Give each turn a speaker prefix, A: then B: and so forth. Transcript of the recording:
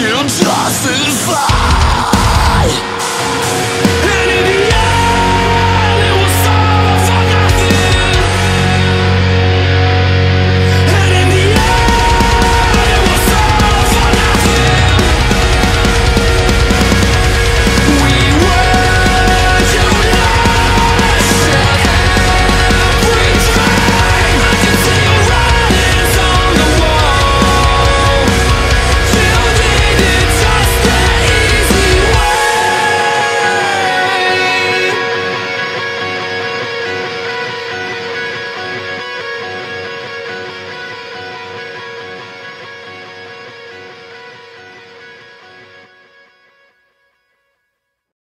A: you just inside.